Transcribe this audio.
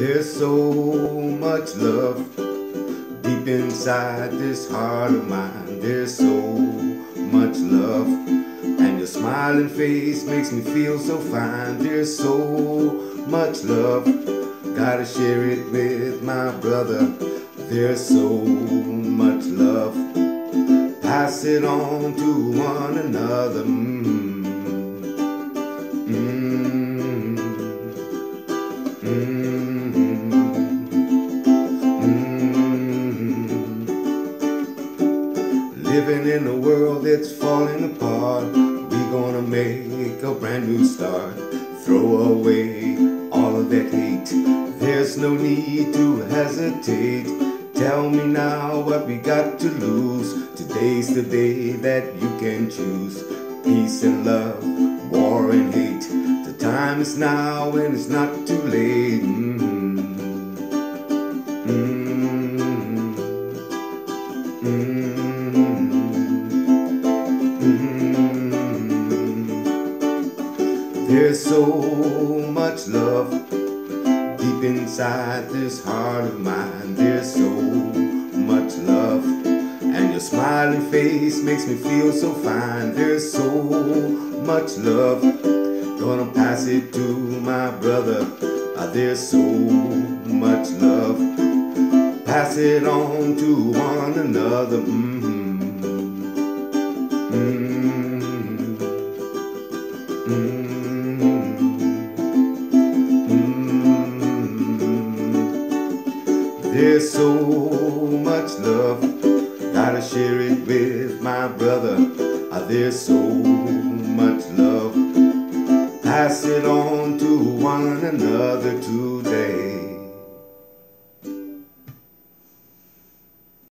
There's so much love deep inside this heart of mine. There's so much love, and your smiling face makes me feel so fine. There's so much love, gotta share it with my brother. There's so much love, pass it on to one another. Mm. Mm. Mm. Living in a world that's falling apart, we gonna make a brand new start. Throw away all of that hate. There's no need to hesitate. Tell me now what we got to lose. Today's the day that you can choose. Peace and love, war and hate. The time is now and it's not too late. Mm. Mm. There's so much love deep inside this heart of mine. There's so much love, and your smiling face makes me feel so fine. There's so much love, gonna pass it to my brother. Ah, there's so much love, pass it on to one another. Mm-hmm. Mm-hmm. Mm-hmm. There's so much love, gotta share it with my brother. There's so much love, pass it on to one another today.